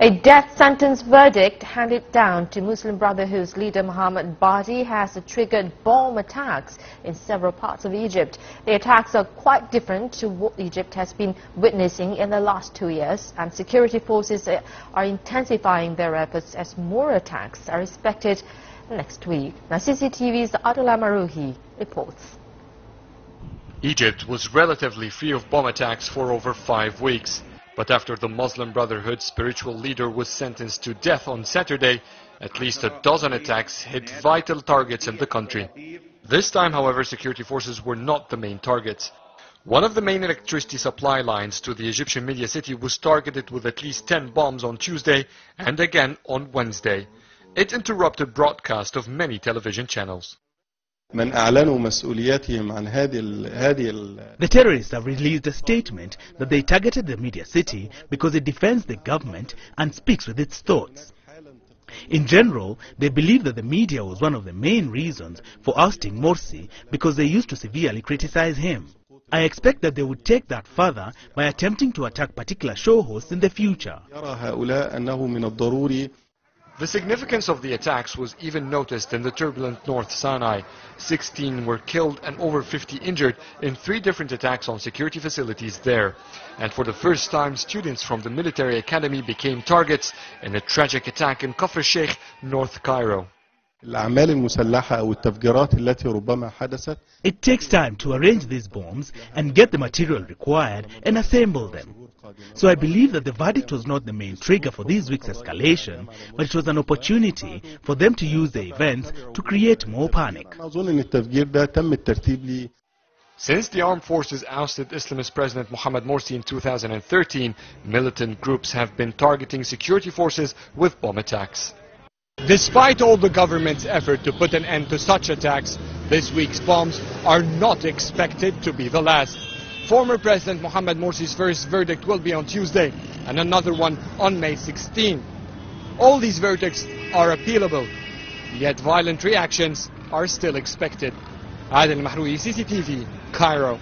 A death sentence verdict handed down to Muslim Brotherhood's leader Mohamed Badie has triggered bomb attacks in several parts of Egypt. The attacks are quite different to what Egypt has been witnessing in the last two years, and security forces are intensifying their efforts as more attacks are expected next week. Now, CCTV's Adel Mahroui reports. Egypt was relatively free of bomb attacks for over five weeks. But after the Muslim Brotherhood's spiritual leader was sentenced to death on Saturday, at least a dozen attacks hit vital targets in the country. This time, however, security forces were not the main targets. One of the main electricity supply lines to the Egyptian media city was targeted with at least 10 bombs on Tuesday and again on Wednesday. It interrupted broadcast of many television channels. من أعلنوا مسؤولياتهم عن هذه هذه The terrorists have released a statement that they targeted the media city because it defends the government and speaks with its thoughts. In general, they believe that the media was one of the main reasons for ousting Morsi because they used to severely criticize him. I expect that they would take that further by attempting to attack particular show hosts in the future. The significance of the attacks was even noticed in the turbulent North Sinai. 16 were killed and over 50 injured in three different attacks on security facilities there. And for the first time, students from the military academy became targets in a tragic attack in Kafr Sheikh, North Cairo. It takes time to arrange these bombs and get the material required and assemble them. So I believe that the verdict was not the main trigger for this week's escalation, but it was an opportunity for them to use the events to create more panic. Since the armed forces ousted Islamist President Mohamed Morsi in 2013, militant groups have been targeting security forces with bomb attacks. Despite all the government's effort to put an end to such attacks, this week's bombs are not expected to be the last. Former President Mohamed Morsi's first verdict will be on Tuesday and another one on May 16. All these verdicts are appealable, yet violent reactions are still expected. Adel Mahroui, CCTV, Cairo.